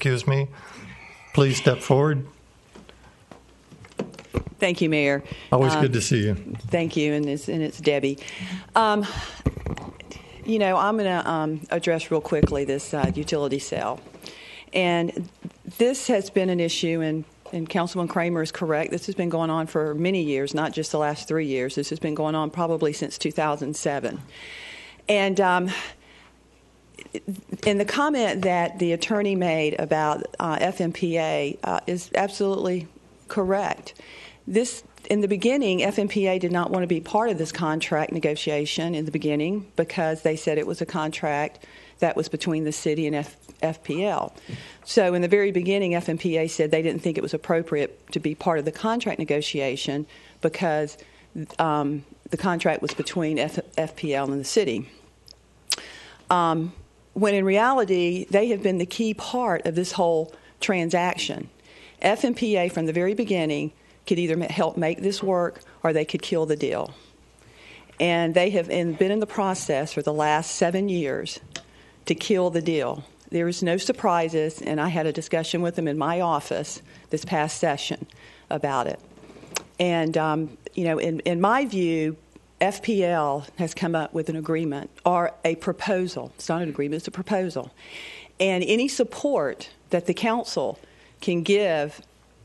excuse me. Please step forward. Thank you, Mayor. Always Um, good to see you. Thank you, and it's, and it's Debbie. Um, you know, I'm going to um, address real quickly this uh, utility sale. And this has been an issue, and, and Councilman Kramer is correct. This has been going on for many years, not just the last three years. This has been going on probably since 2007. And um, in the comment that the attorney made about uh, FMPA uh, is absolutely correct. This in the beginning, FMPA did not want to be part of this contract negotiation in the beginning because they said it was a contract that was between the city and F- FPL. So in the very beginning, FMPA said they didn't think it was appropriate to be part of the contract negotiation because um, the contract was between F- FPL and the city. Um, when in reality, they have been the key part of this whole transaction. FMPA, from the very beginning, could either help make this work or they could kill the deal. And they have been in the process for the last seven years to kill the deal. There is no surprises, and I had a discussion with them in my office this past session about it. And, um, you know, in, in my view, FPL has come up with an agreement or a proposal. It's not an agreement, it's a proposal. And any support that the council can give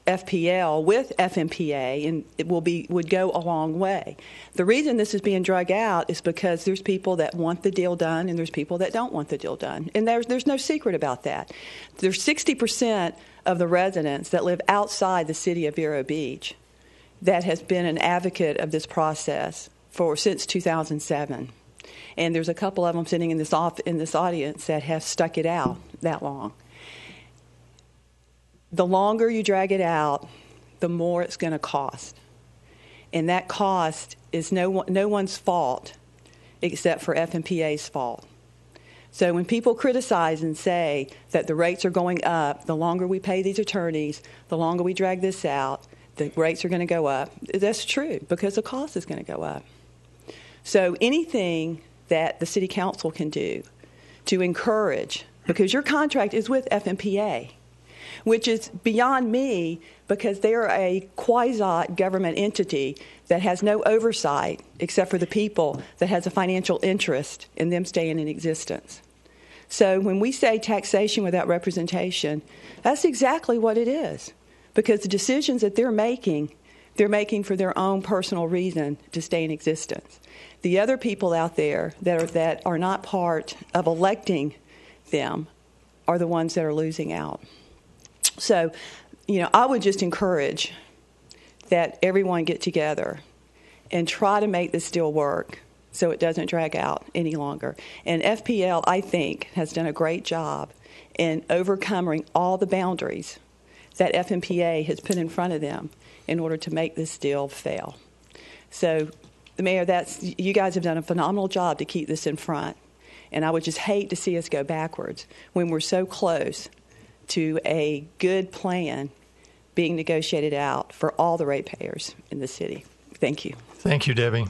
FPL with FMPA and it will be would go a long way. The reason this is being drug out is because there's people that want the deal done and there's people that don't want the deal done. And there's there's no secret about that. There's 60% of the residents that live outside the city of Vero Beach that has been an advocate of this process for since 2007. And there's a couple of them sitting in this off, in this audience that have stuck it out that long. The longer you drag it out, the more it's going to cost. And that cost is no, no one's fault except for FMPA's fault. So when people criticize and say that the rates are going up, the longer we pay these attorneys, the longer we drag this out, the rates are going to go up. That's true because the cost is going to go up. So anything that the city council can do to encourage, because your contract is with FMPA, which is beyond me because they're a quasi government entity that has no oversight except for the people that has a financial interest in them staying in existence. So when we say taxation without representation, that's exactly what it is. Because the decisions that they're making, they're making for their own personal reason to stay in existence. The other people out there that are, that are not part of electing them are the ones that are losing out. So, you know, I would just encourage that everyone get together and try to make this deal work so it doesn't drag out any longer. And FPL, I think, has done a great job in overcoming all the boundaries that FMPA has put in front of them in order to make this deal fail. So, the mayor, that's you guys have done a phenomenal job to keep this in front, and I would just hate to see us go backwards when we're so close to a good plan being negotiated out for all the ratepayers in the city. Thank you. Thank you, Debbie.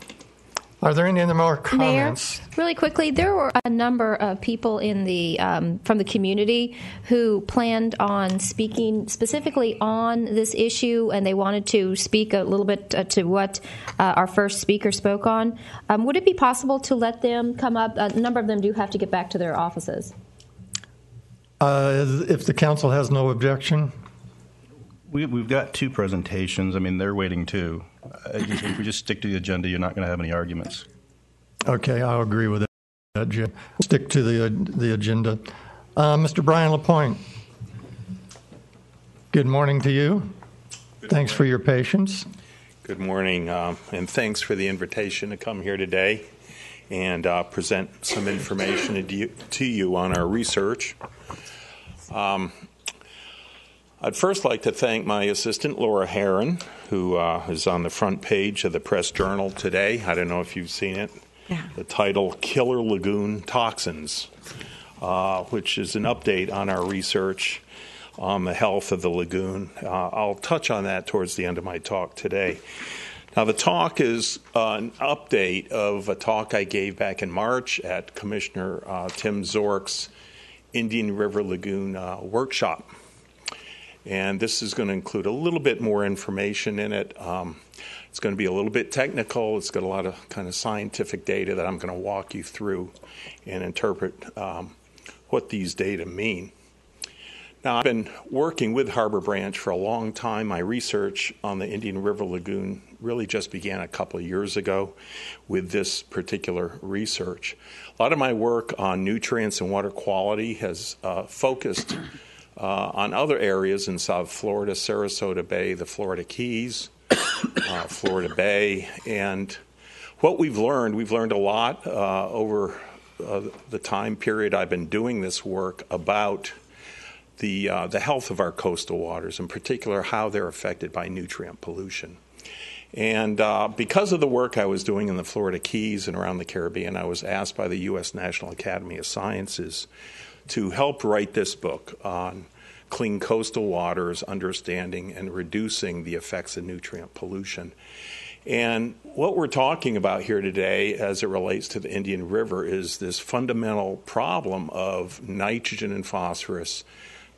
Are there any other more Mayor, comments? really quickly, there were a number of people in the um, from the community who planned on speaking specifically on this issue, and they wanted to speak a little bit uh, to what uh, our first speaker spoke on. Um, would it be possible to let them come up? A number of them do have to get back to their offices. Uh, if the council has no objection, We, we've got two presentations. I mean, they're waiting too. Uh, just- if we just stick to the agenda, you're not going to have any arguments. okay, I'll agree with that, Jim. Stick to the, the agenda. Uh, Mr. Brian Lapointe, good morning to you. Thanks for your patience. Good morning, um, and thanks for the invitation to come here today and uh, present some information to you, to you on our research. Um, I'd first like to thank my assistant, Laura Herren, who uh, is on the front page of the Press Journal today. I don't know if you've seen it. Yeah. The title Killer Lagoon Toxins, uh, which is an update on our research on the health of the lagoon. Uh, I'll touch on that towards the end of my talk today. Now, the talk is uh, an update of a talk I gave back in March at Commissioner uh, Tim Zorc's Indian River Lagoon uh, workshop. And this is going to include a little bit more information in it. Um, it's going to be a little bit technical. It's got a lot of kind of scientific data that I'm going to walk you through and interpret um, what these data mean. Now, I've been working with Harbor Branch for a long time. My research on the Indian River Lagoon really just began a couple of years ago with this particular research. A lot of my work on nutrients and water quality has uh, focused uh, on other areas in South Florida, Sarasota Bay, the Florida Keys, uh, Florida Bay, and what we've learned, we've learned a lot uh, over uh, the time period I've been doing this work about the, uh, the health of our coastal waters, in particular, how they're affected by nutrient pollution. And uh, because of the work I was doing in the Florida Keys and around the Caribbean, I was asked by the U.S. National Academy of Sciences to help write this book on clean coastal waters, understanding and reducing the effects of nutrient pollution. And what we're talking about here today, as it relates to the Indian River, is this fundamental problem of nitrogen and phosphorus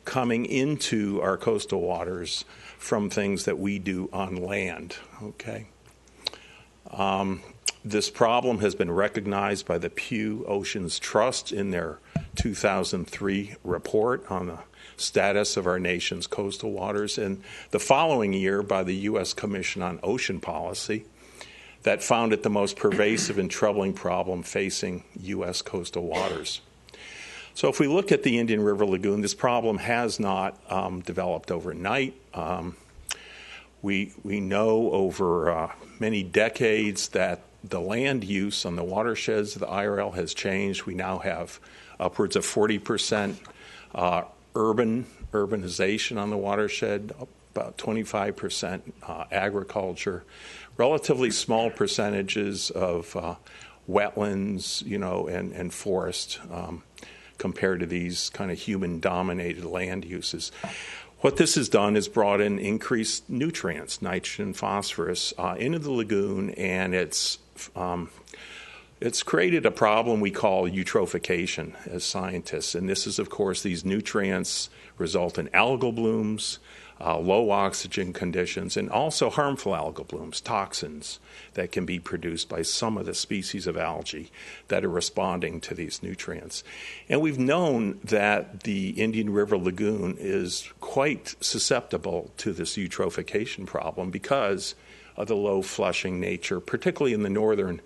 coming into our coastal waters from things that we do on land. Okay. Um, this problem has been recognized by the Pew Oceans Trust in their 2003 report on the status of our nation's coastal waters, and the following year by the U.S. Commission on Ocean Policy that found it the most pervasive and troubling problem facing U.S. coastal waters. So, if we look at the Indian River Lagoon, this problem has not um, developed overnight. Um, we, we know over uh, many decades that the land use on the watersheds of the IRL has changed. We now have upwards of 40% uh, urban urbanization on the watershed, about 25% uh, agriculture, relatively small percentages of uh, wetlands, you know, and, and forest. Um, compared to these kind of human dominated land uses. What this has done is brought in increased nutrients, nitrogen, phosphorus, uh, into the lagoon, and it's um, it's created a problem we call eutrophication as scientists. And this is, of course, these nutrients result in algal blooms, uh, low oxygen conditions, and also harmful algal blooms, toxins that can be produced by some of the species of algae that are responding to these nutrients. And we've known that the Indian River Lagoon is quite susceptible to this eutrophication problem because of the low flushing nature, particularly in the northern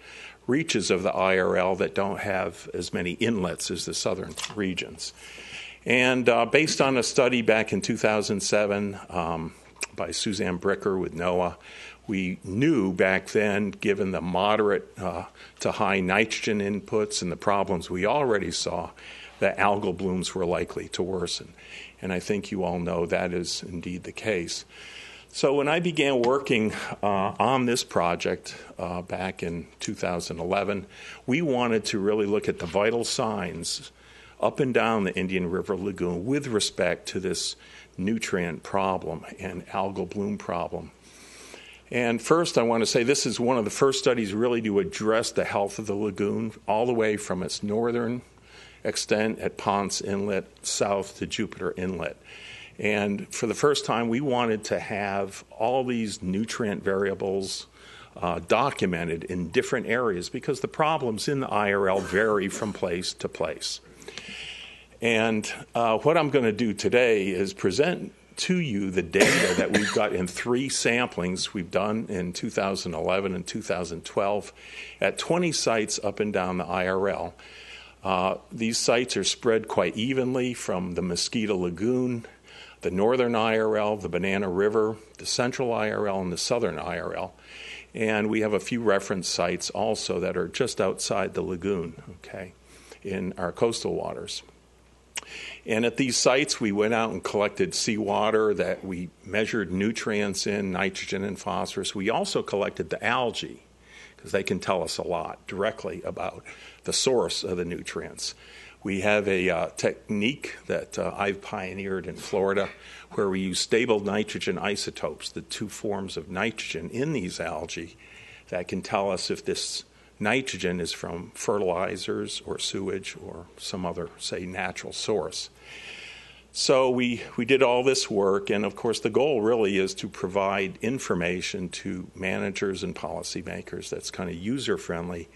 reaches of the IRL that don't have as many inlets as the southern regions. And uh, based on a study back in 2007 um, by Suzanne Bricker with NOAA, we knew back then, given the moderate uh, to high nitrogen inputs and the problems we already saw, that algal blooms were likely to worsen. And I think you all know that is indeed the case. So when I began working uh, on this project uh, back in 2011, we wanted to really look at the vital signs up and down the Indian River Lagoon with respect to this nutrient problem and algal bloom problem. And first, I want to say this is one of the first studies really to address the health of the lagoon, all the way from its northern extent at Ponce Inlet south to Jupiter Inlet. And for the first time, we wanted to have all these nutrient variables uh, documented in different areas because the problems in the IRL vary from place to place. And uh, what I'm going to do today is present to you the data that we've got in three samplings we've done in 2011 and 2012 at 20 sites up and down the IRL. Uh, these sites are spread quite evenly from the Mosquito Lagoon, the northern IRL, the Banana River, the central IRL, and the southern IRL. And we have a few reference sites also that are just outside the lagoon, okay, in our coastal waters. And at these sites, we went out and collected seawater that we measured nutrients in, nitrogen and phosphorus. We also collected the algae because they can tell us a lot directly about the source of the nutrients. We have a uh, technique that uh, I've pioneered in Florida where we use stable nitrogen isotopes, the two forms of nitrogen in these algae, that can tell us if this nitrogen is from fertilizers or sewage or some other, say, natural source. So we, we did all this work, and of course, the goal really is to provide information to managers and policymakers that's kind of user friendly,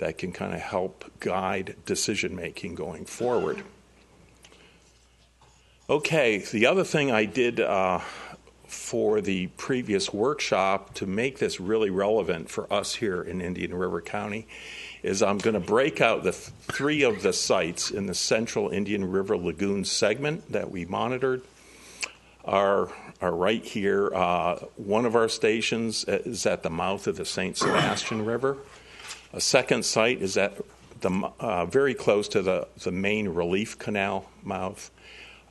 that can kind of help guide decision making going forward. Okay, the other thing I did uh, for the previous workshop to make this really relevant for us here in Indian River County is I'm going to break out the th- three of the sites in the central Indian River Lagoon segment that we monitored. Are, are right here. Uh, one of our stations is at the mouth of the St. Sebastian River. A second site is at the uh, very close to the, the main relief canal mouth.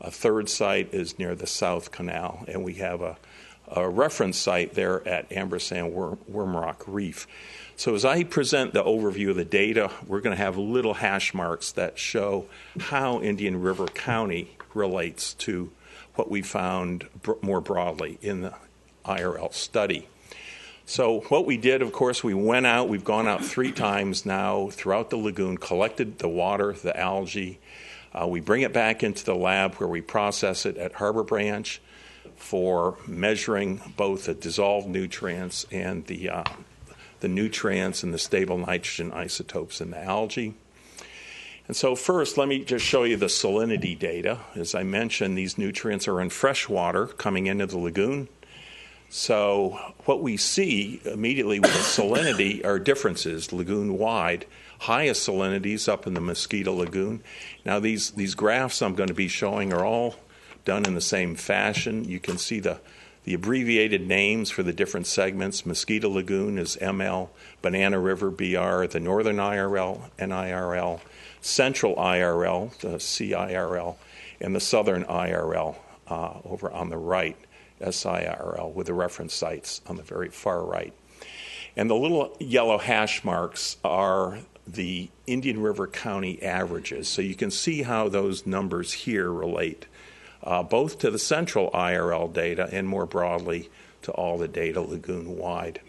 A third site is near the South Canal, and we have a, a reference site there at Ambersand Worm, Wormrock Reef. So, as I present the overview of the data, we're going to have little hash marks that show how Indian River County relates to what we found more broadly in the IRL study. So, what we did, of course, we went out, we've gone out three times now throughout the lagoon, collected the water, the algae. Uh, we bring it back into the lab where we process it at Harbor Branch for measuring both the dissolved nutrients and the uh, the nutrients and the stable nitrogen isotopes in the algae. And so, first, let me just show you the salinity data. As I mentioned, these nutrients are in fresh water coming into the lagoon. So, what we see immediately with salinity are differences lagoon wide. Highest salinities up in the Mosquito Lagoon. Now, these, these graphs I'm going to be showing are all done in the same fashion. You can see the the abbreviated names for the different segments Mosquito Lagoon is ML, Banana River BR, the Northern IRL, NIRL, Central IRL, the CIRL, and the Southern IRL uh, over on the right, SIRL, with the reference sites on the very far right. And the little yellow hash marks are the Indian River County averages. So you can see how those numbers here relate uh, both to the central IRL data and more broadly to all the data lagoon wide.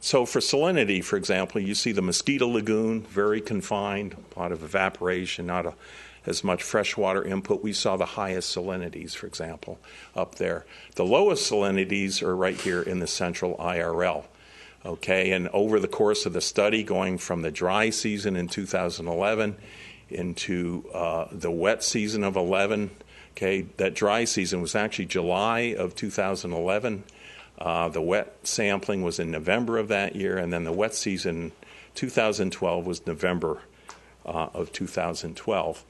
So, for salinity, for example, you see the Mosquito Lagoon, very confined, a lot of evaporation, not a, as much freshwater input. We saw the highest salinities, for example, up there. The lowest salinities are right here in the central IRL. Okay, and over the course of the study, going from the dry season in 2011 into uh, the wet season of 11, Okay, that dry season was actually July of 2011. Uh, the wet sampling was in November of that year, and then the wet season 2012 was November uh, of 2012.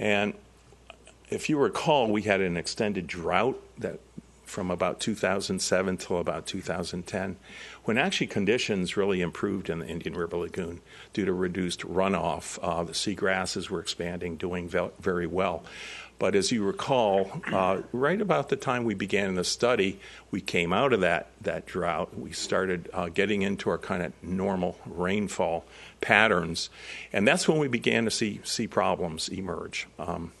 And if you recall, we had an extended drought that from about 2007 till about 2010, when actually conditions really improved in the Indian River Lagoon due to reduced runoff. Uh, the seagrasses were expanding, doing very well. But as you recall, uh, right about the time we began the study, we came out of that, that drought. We started uh, getting into our kind of normal rainfall patterns. And that's when we began to see, see problems emerge. Um,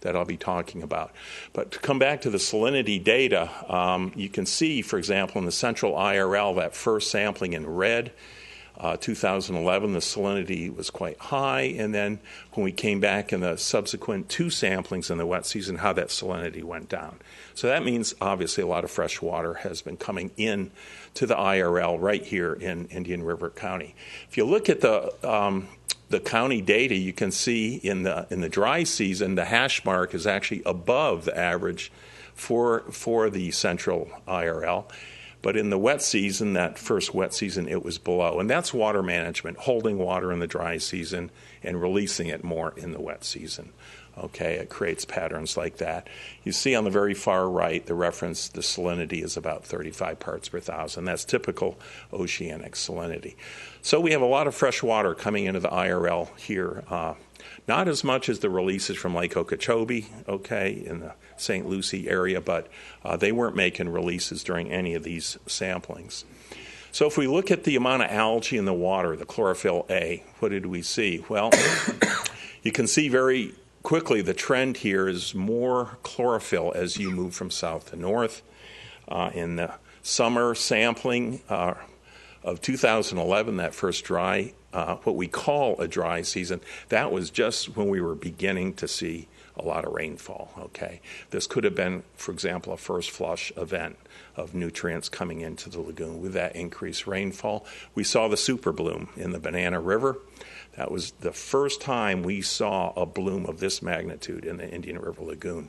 that I'll be talking about. But to come back to the salinity data, um, you can see, for example, in the central IRL, that first sampling in red uh, 2011, the salinity was quite high, and then when we came back in the subsequent two samplings in the wet season, how that salinity went down. So that means obviously a lot of fresh water has been coming in to the IRL right here in Indian River County. If you look at the um, the county data, you can see in the in the dry season, the hash mark is actually above the average for for the central IRL. But in the wet season, that first wet season, it was below. And that's water management, holding water in the dry season and releasing it more in the wet season. Okay, it creates patterns like that. You see on the very far right, the reference, the salinity is about 35 parts per thousand. That's typical oceanic salinity. So we have a lot of fresh water coming into the IRL here. Uh, not as much as the releases from Lake Okeechobee, okay, in the St. Lucie area, but uh, they weren't making releases during any of these samplings. So if we look at the amount of algae in the water, the chlorophyll A, what did we see? Well, you can see very quickly the trend here is more chlorophyll as you move from south to north. Uh, in the summer sampling uh, of 2011, that first dry uh, what we call a dry season, that was just when we were beginning to see a lot of rainfall. Okay, this could have been, for example, a first flush event of nutrients coming into the lagoon. With that increased rainfall, we saw the super bloom in the Banana River. That was the first time we saw a bloom of this magnitude in the Indian River Lagoon.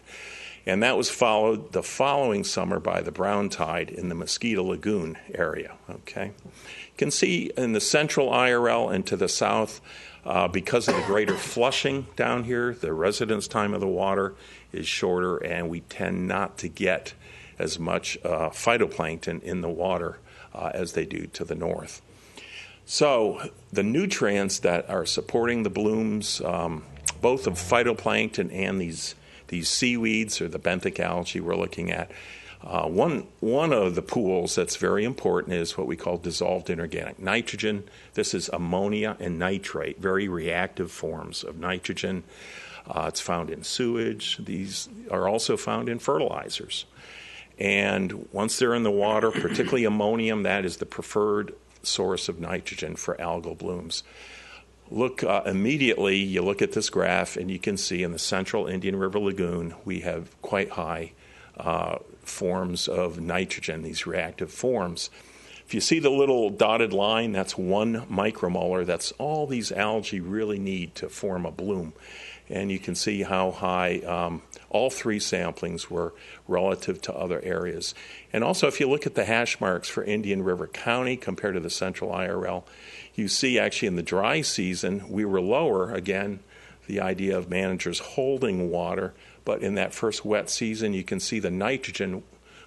And that was followed the following summer by the brown tide in the Mosquito Lagoon area. Okay, you can see in the central IRL and to the south, uh, because of the greater flushing down here, the residence time of the water is shorter, and we tend not to get as much uh, phytoplankton in the water uh, as they do to the north. So, the nutrients that are supporting the blooms, um, both of phytoplankton and these these seaweeds or the benthic algae we're looking at. Uh, one, one of the pools that's very important is what we call dissolved inorganic nitrogen. This is ammonia and nitrate, very reactive forms of nitrogen. Uh, it's found in sewage. These are also found in fertilizers. And once they're in the water, particularly ammonium, that is the preferred source of nitrogen for algal blooms look uh, immediately, you look at this graph, and you can see in the central Indian River Lagoon, we have quite high uh, forms of nitrogen, these reactive forms. If you see the little dotted line, that's one micromolar. That's all these algae really need to form a bloom. And you can see how high um, all three samplings were relative to other areas. And also, if you look at the hash marks for Indian River County compared to the central IRL, you see actually in the dry season, we were lower. Again, the idea of managers holding water. But in that first wet season, you can see the nitrogen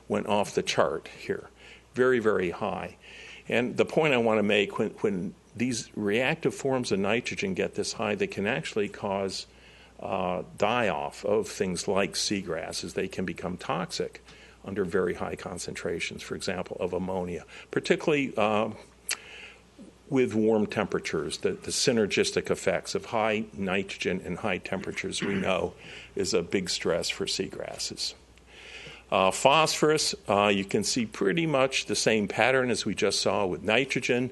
went off the chart here, very, very high. And the point I want to make when, when these reactive forms of nitrogen get this high, they can actually cause uh, die off of things like seagrasses. They can become toxic under very high concentrations, for example, of ammonia, particularly. Uh, with warm temperatures, the, the synergistic effects of high nitrogen and high temperatures, we know, is a big stress for seagrasses. Uh, phosphorus, uh, you can see pretty much the same pattern as we just saw with nitrogen.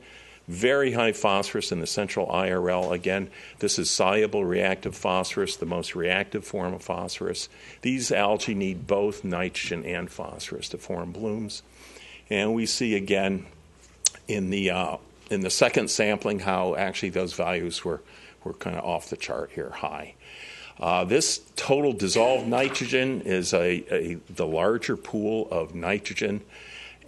Very high phosphorus in the central IRL. Again, this is soluble reactive phosphorus, the most reactive form of phosphorus. These algae need both nitrogen and phosphorus to form blooms. And we see again in the uh, in the second sampling how actually those values were, were kind of off the chart here, high. Uh, this total dissolved nitrogen is a, a, the larger pool of nitrogen,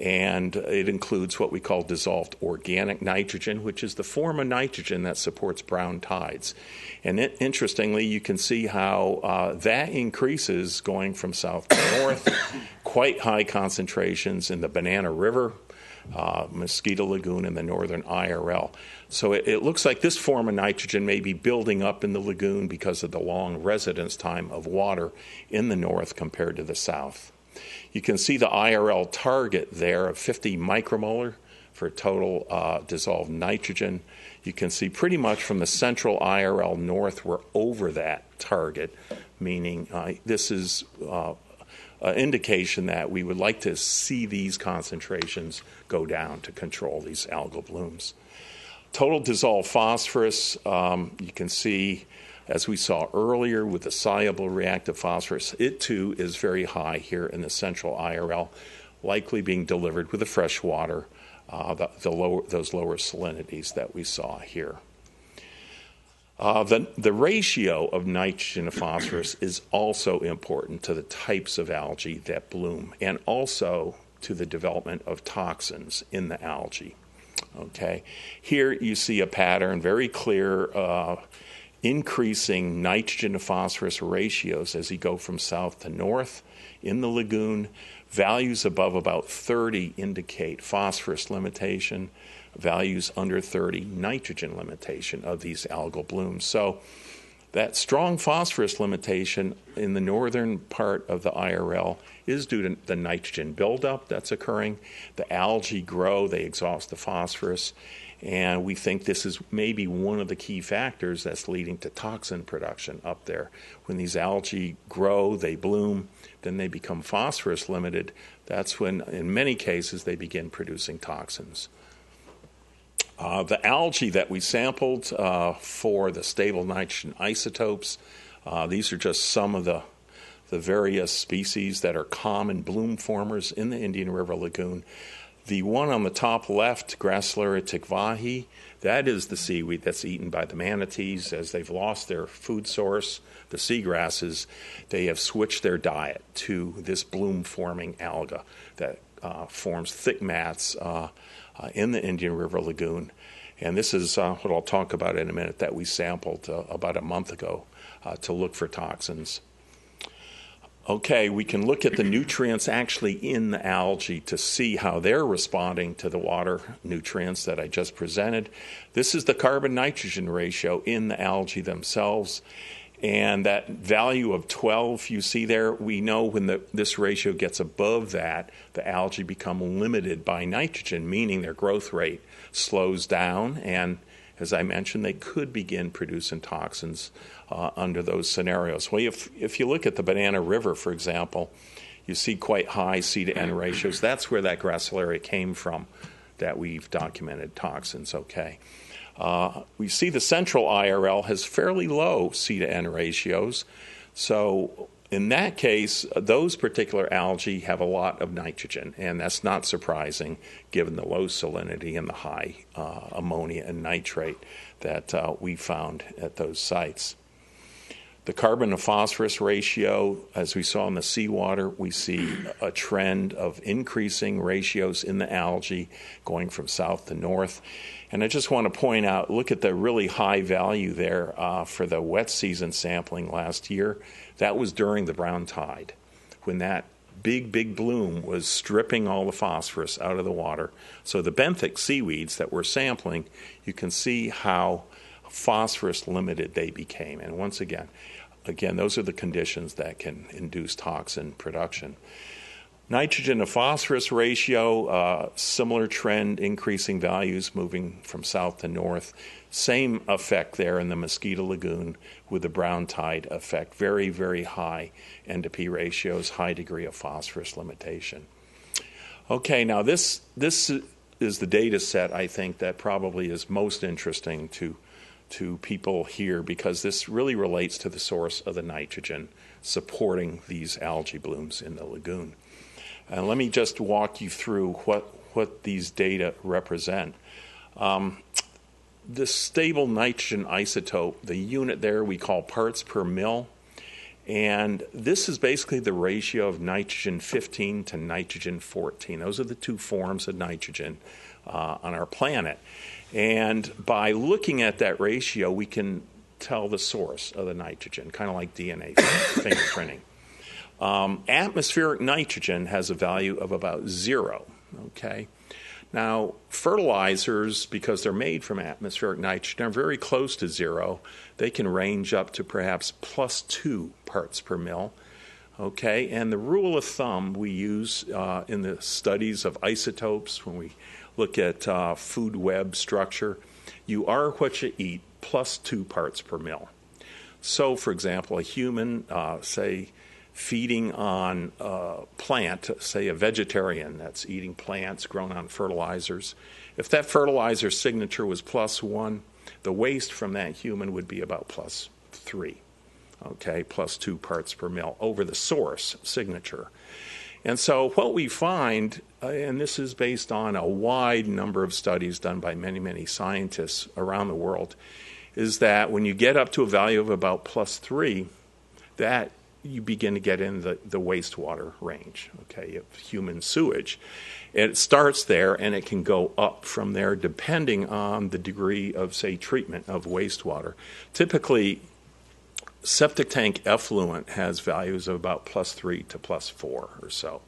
and it includes what we call dissolved organic nitrogen, which is the form of nitrogen that supports brown tides. And it, interestingly, you can see how uh, that increases going from south to north, quite high concentrations in the Banana River uh, Mosquito Lagoon in the northern IRL. So it, it, looks like this form of nitrogen may be building up in the lagoon because of the long residence time of water in the north compared to the south. You can see the IRL target there of 50 micromolar for total uh, dissolved nitrogen. You can see pretty much from the central IRL north, we're over that target, meaning uh, this is uh, uh, indication that we would like to see these concentrations go down to control these algal blooms. Total dissolved phosphorus, um, you can see, as we saw earlier with the soluble reactive phosphorus, it too is very high here in the central IRL, likely being delivered with the fresh water, uh, the, the lower, those lower salinities that we saw here. Uh, the, the ratio of nitrogen to phosphorus is also important to the types of algae that bloom and also to the development of toxins in the algae. Okay, here you see a pattern, very clear, uh, increasing nitrogen to phosphorus ratios as you go from south to north in the lagoon. Values above about 30 indicate phosphorus limitation values under 30 nitrogen limitation of these algal blooms. So that strong phosphorus limitation in the northern part of the IRL is due to the nitrogen buildup that's occurring. The algae grow, they exhaust the phosphorus, and we think this is maybe one of the key factors that's leading to toxin production up there. When these algae grow, they bloom, then they become phosphorus limited. That's when, in many cases, they begin producing toxins. Uh, the algae that we sampled uh, for the stable nitrogen isotopes, uh, these are just some of the, the various species that are common bloom formers in the Indian River Lagoon. The one on the top left, Gracilaria tikvahiae, that is the seaweed that's eaten by the manatees as they've lost their food source, the seagrasses. They have switched their diet to this bloom forming alga that uh, forms thick mats uh, in the Indian River Lagoon. And this is uh, what I'll talk about in a minute that we sampled uh, about a month ago uh, to look for toxins. Okay, we can look at the nutrients actually in the algae to see how they're responding to the water nutrients that I just presented. This is the carbon nitrogen ratio in the algae themselves. And that value of 12 you see there, we know when the, this ratio gets above that, the algae become limited by nitrogen, meaning their growth rate slows down. And as I mentioned, they could begin producing toxins uh, under those scenarios. Well, if, if you look at the Banana River, for example, you see quite high C to N ratios. That's where that gracilaria came from that we've documented toxins, okay? Uh, we see the central IRL has fairly low C to N ratios. So, in that case, those particular algae have a lot of nitrogen, and that's not surprising given the low salinity and the high uh, ammonia and nitrate that uh, we found at those sites. The carbon to phosphorus ratio, as we saw in the seawater, we see a trend of increasing ratios in the algae going from south to north. And I just want to point out look at the really high value there uh, for the wet season sampling last year. That was during the brown tide when that big, big bloom was stripping all the phosphorus out of the water. So the benthic seaweeds that we're sampling, you can see how phosphorus limited they became. And once again, again, those are the conditions that can induce toxin production. Nitrogen to phosphorus ratio, uh, similar trend, increasing values moving from south to north. Same effect there in the Mosquito Lagoon with the brown tide effect. Very, very high N to P ratios, high degree of phosphorus limitation. Okay, now this, this is the data set I think that probably is most interesting to to people here because this really relates to the source of the nitrogen supporting these algae blooms in the lagoon. And let me just walk you through what, what these data represent. Um, the stable nitrogen isotope, the unit there we call parts per mil, and this is basically the ratio of nitrogen 15 to nitrogen 14. Those are the two forms of nitrogen uh, on our planet. And by looking at that ratio, we can tell the source of the nitrogen, kind of like DNA fingerprinting. Um, atmospheric nitrogen has a value of about zero. Okay. Now, fertilizers, because they're made from atmospheric nitrogen, are very close to zero. They can range up to perhaps plus two parts per mil. Okay, and the rule of thumb we use uh, in the studies of isotopes when we look at uh, food web structure, you are what you eat plus two parts per mil. So, for example, a human, uh, say, feeding on a plant, say a vegetarian that's eating plants grown on fertilizers, if that fertilizer signature was plus one, the waste from that human would be about plus three, okay, plus two parts per mil over the source signature. And so, what we find, uh, and this is based on a wide number of studies done by many, many scientists around the world, is that when you get up to a value of about plus three, that you begin to get in the, the wastewater range, okay, of human sewage. It starts there and it can go up from there depending on the degree of, say, treatment of wastewater. Typically, septic tank effluent has values of about plus three to plus four or so.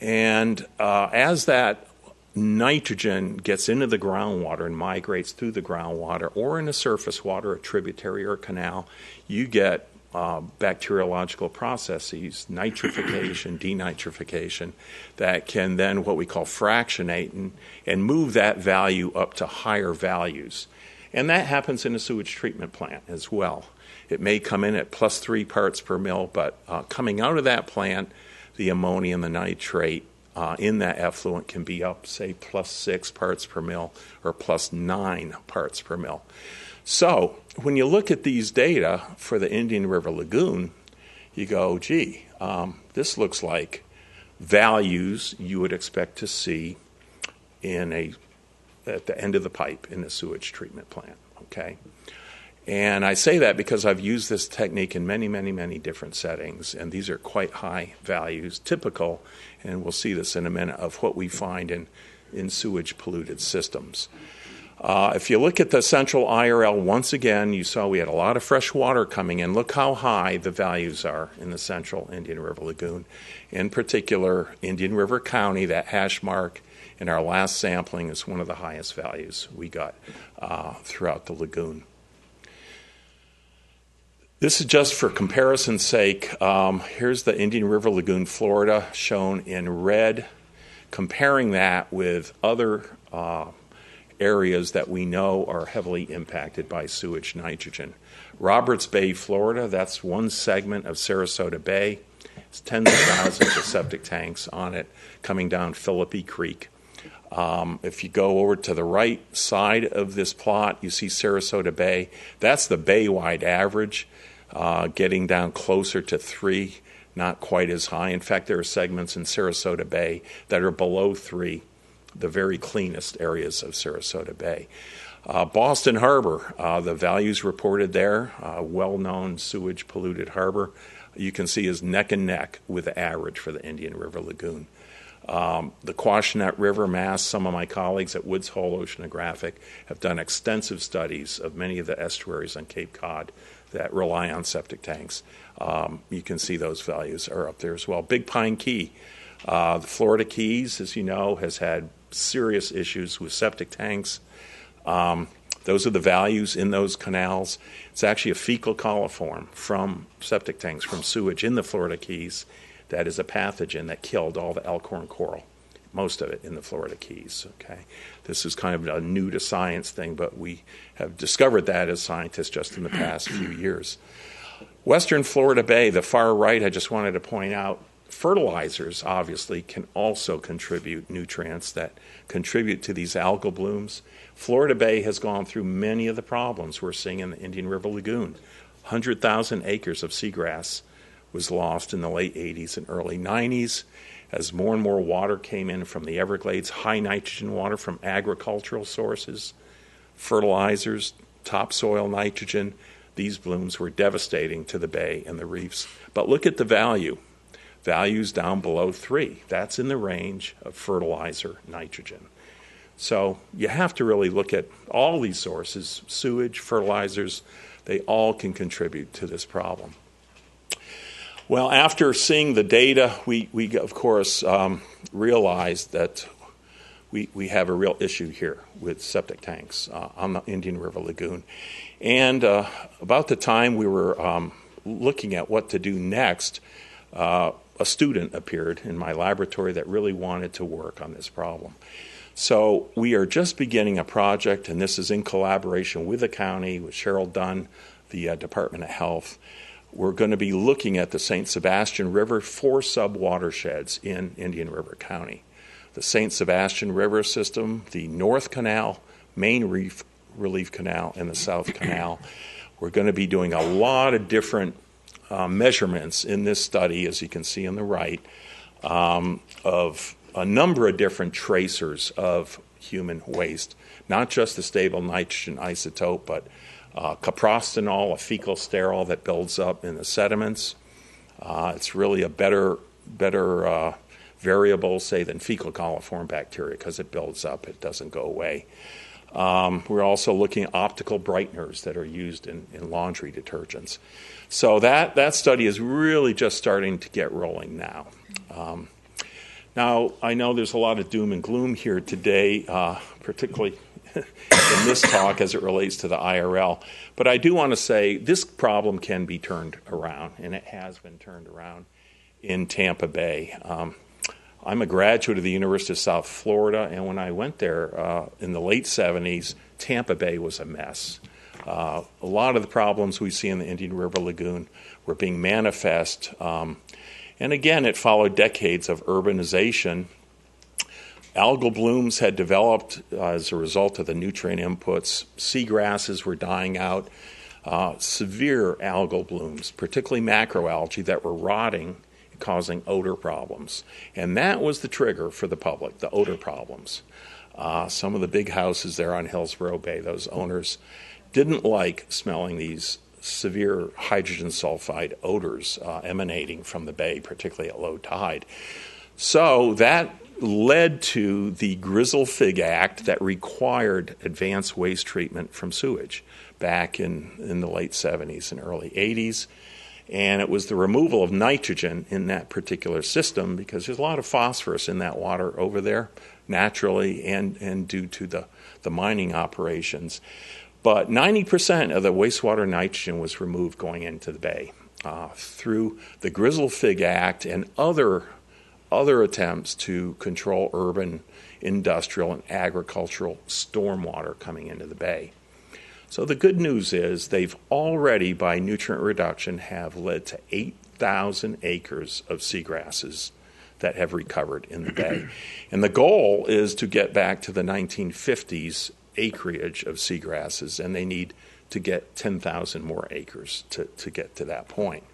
And uh, as that nitrogen gets into the groundwater and migrates through the groundwater or into surface water, a tributary or canal, you get uh, bacteriological processes, nitrification, denitrification, that can then what we call fractionate and, and move that value up to higher values. And that happens in a sewage treatment plant as well. It may come in at plus three parts per mil, but uh, coming out of that plant, the ammonia and the nitrate uh, in that effluent can be up, say, plus six parts per mil or plus nine parts per mil. So when you look at these data for the Indian River Lagoon, you go, gee, um, this looks like values you would expect to see in a at the end of the pipe in a sewage treatment plant. Okay. And I say that because I've used this technique in many, many, many different settings, and these are quite high values, typical, and we'll see this in a minute, of what we find in, in sewage polluted systems. Uh, if you look at the central IRL, once again, you saw we had a lot of fresh water coming in. Look how high the values are in the central Indian River Lagoon. In particular, Indian River County, that hash mark in our last sampling is one of the highest values we got uh, throughout the lagoon. This is just for comparison's sake. Um, here's the Indian River Lagoon, Florida, shown in red, comparing that with other uh, areas that we know are heavily impacted by sewage nitrogen. Roberts Bay, Florida, that's one segment of Sarasota Bay. It's tens of thousands of septic tanks on it coming down Philippi Creek. Um, if you go over to the right side of this plot, you see Sarasota Bay. That's the bay wide average, uh, getting down closer to three, not quite as high. In fact, there are segments in Sarasota Bay that are below three, the very cleanest areas of Sarasota Bay. Uh, Boston Harbor, uh, the values reported there, uh, well known sewage polluted harbor, you can see is neck and neck with the average for the Indian River Lagoon. Um, the Quashnet River, Mass, some of my colleagues at Woods Hole Oceanographic have done extensive studies of many of the estuaries on Cape Cod that rely on septic tanks. Um, you can see those values are up there as well. Big Pine Key, uh, the Florida Keys, as you know, has had serious issues with septic tanks. Um, those are the values in those canals. It's actually a fecal coliform from septic tanks, from sewage in the Florida Keys that is a pathogen that killed all the elkhorn coral, most of it in the Florida Keys. Okay, this is kind of a new to science thing, but we have discovered that as scientists just in the past few years. Western Florida Bay, the far right, I just wanted to point out. Fertilizers obviously can also contribute nutrients that contribute to these algal blooms. Florida Bay has gone through many of the problems we're seeing in the Indian River Lagoon. 100,000 acres of seagrass was lost in the late 80s and early 90s as more and more water came in from the Everglades, high nitrogen water from agricultural sources, fertilizers, topsoil nitrogen. These blooms were devastating to the bay and the reefs. But look at the value. Values down below three. That's in the range of fertilizer nitrogen. So you have to really look at all these sources sewage, fertilizers, they all can contribute to this problem. Well, after seeing the data, we, we of course um, realized that we, we have a real issue here with septic tanks uh, on the Indian River Lagoon. And uh, about the time we were um, looking at what to do next, uh, a student appeared in my laboratory that really wanted to work on this problem. So we are just beginning a project, and this is in collaboration with the county, with Cheryl Dunn, the uh, Department of Health we're going to be looking at the St. Sebastian River, four sub watersheds in Indian River County. The St. Sebastian River system, the North Canal, Main Reef Relief Canal, and the South Canal. We're going to be doing a lot of different uh, measurements in this study, as you can see on the right, um, of a number of different tracers of human waste, not just the stable nitrogen isotope, but uh, coprostanol, a fecal sterol that builds up in the sediments. Uh, it's really a better, better uh, variable, say, than fecal coliform bacteria because it builds up, it doesn't go away. Um, we're also looking at optical brighteners that are used in, in laundry detergents. So that, that study is really just starting to get rolling now. Um, now, I know there's a lot of doom and gloom here today, uh, particularly in this talk as it relates to the IRL. But I do want to say this problem can be turned around, and it has been turned around in Tampa Bay. Um, I'm a graduate of the University of South Florida, and when I went there uh, in the late 70s, Tampa Bay was a mess. Uh, a lot of the problems we see in the Indian River Lagoon were being manifest. Um, and again, it followed decades of urbanization algal blooms had developed uh, as a result of the nutrient inputs. Seagrasses were dying out. Uh, severe algal blooms, particularly macroalgae, that were rotting, causing odor problems. And that was the trigger for the public, the odor problems. Uh, some of the big houses there on Hillsborough Bay, those owners didn't like smelling these severe hydrogen sulfide odors uh, emanating from the bay, particularly at low tide. So that led to the Grizzle-Figg Act that required advanced waste treatment from sewage back in, in the late 70s and early 80s. And it was the removal of nitrogen in that particular system because there's a lot of phosphorus in that water over there naturally and, and due to the, the mining operations. But 90% of the wastewater nitrogen was removed going into the bay uh, through the Grizzle-Figg Act and other other attempts to control urban, industrial, and agricultural stormwater coming into the bay. So the good news is they've already, by nutrient reduction, have led to 8,000 acres of seagrasses that have recovered in the bay. And the goal is to get back to the 1950s acreage of seagrasses, and they need to get 10,000 more acres to, to get to that point.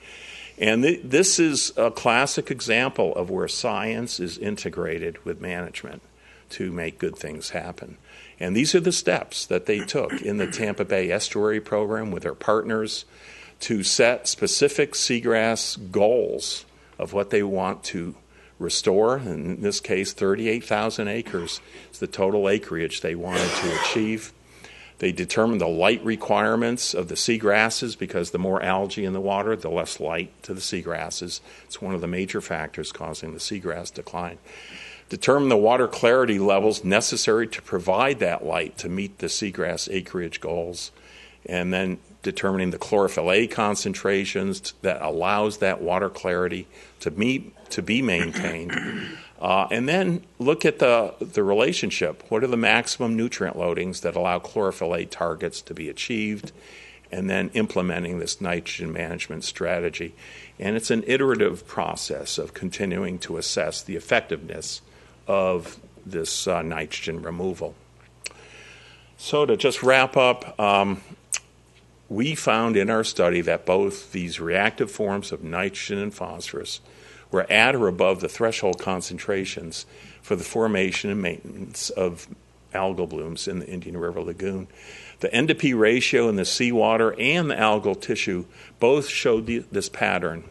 And th- this is a classic example of where science is integrated with management to make good things happen. And these are the steps that they took in the Tampa Bay Estuary Program with their partners to set specific seagrass goals of what they want to restore. In this case, 38,000 acres is the total acreage they wanted to achieve. They determined the light requirements of the seagrasses because the more algae in the water, the less light to the seagrasses. It's one of the major factors causing the seagrass decline. Determine the water clarity levels necessary to provide that light to meet the seagrass acreage goals. And then determining the chlorophyll A concentrations that allows that water clarity to meet to be maintained. Uh, and then look at the, the relationship. What are the maximum nutrient loadings that allow chlorophyll A targets to be achieved? And then implementing this nitrogen management strategy. And it's an iterative process of continuing to assess the effectiveness of this uh, nitrogen removal. So, to just wrap up, um, we found in our study that both these reactive forms of nitrogen and phosphorus were at or above the threshold concentrations for the formation and maintenance of algal blooms in the Indian River Lagoon. The N to P ratio in the seawater and the algal tissue both showed the, this pattern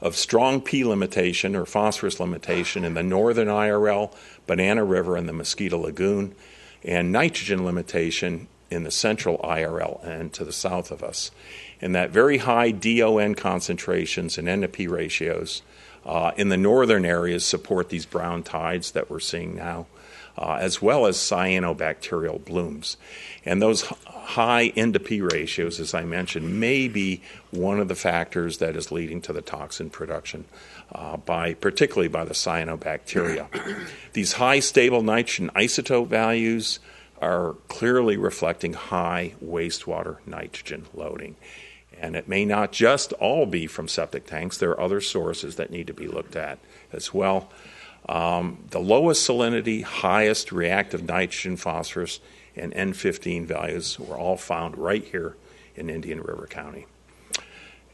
of strong P limitation or phosphorus limitation in the northern IRL, Banana River, and the Mosquito Lagoon, and nitrogen limitation in the central IRL and to the south of us. And that very high DON concentrations and N to P ratios uh, in the northern areas support these brown tides that we're seeing now, uh, as well as cyanobacterial blooms. And those high N to P ratios, as I mentioned, may be one of the factors that is leading to the toxin production, uh, by particularly by the cyanobacteria. These high stable nitrogen isotope values are clearly reflecting high wastewater nitrogen loading. And it may not just all be from septic tanks, there are other sources that need to be looked at as well. Um, the lowest salinity, highest reactive nitrogen, phosphorus, and N15 values were all found right here in Indian River County.